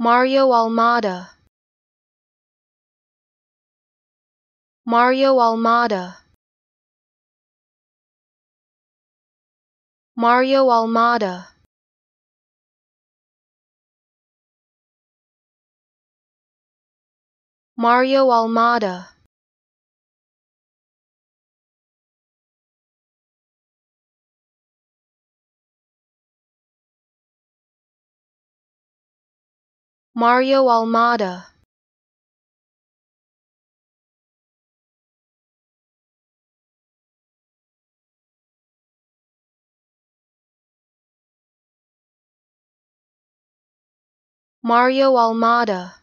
Mario Almada. Mario Almada. Mario Almada. Mario Almada Mario Almada. Mario Almada